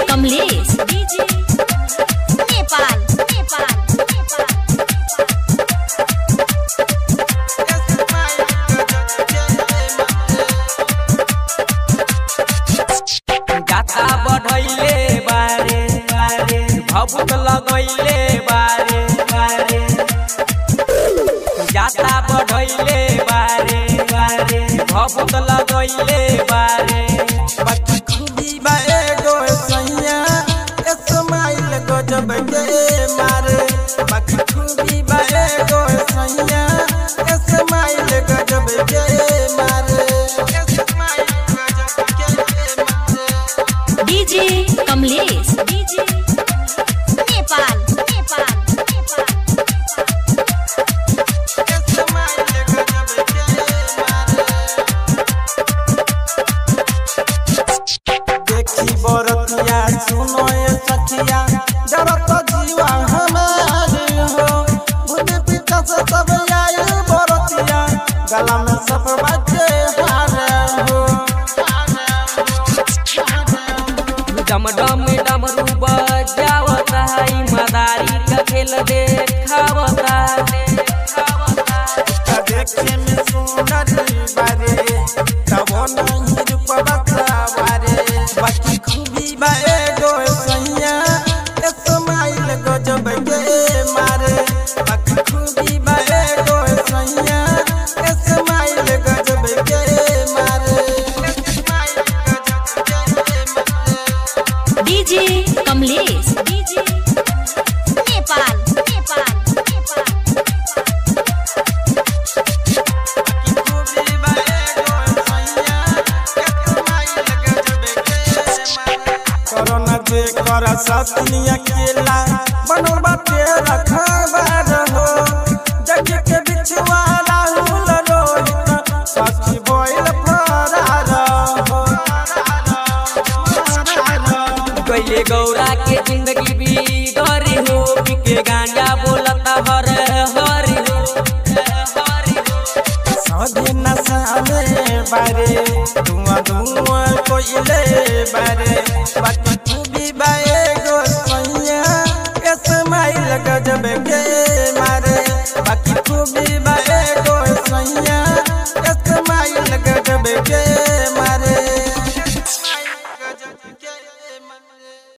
कमलेश। नेपाल बारे बारे लगैले बारे बारे। जाता बढ़ैले बारे बारे भभूत लगैले बारे। बाकी खूबी बा सैया स्माइल गजब के मारे डीजे कमलेश। डीजे नेपाल नेपाल। देखी बरतिया, सुनो बरतिया गला में सब बच्चे हारे हो डम डम डमरू बजावता है, मदारी का खेल देखावता का कमलेश नेपाल नेपाल कोरोना जे कर सतनिया अकेला कैले गौरा के ज़िंदगी भी डरी हो। के गांजा बोलता हर हरी हो। सदे नशा में बारे धुआँ बारे। बाकी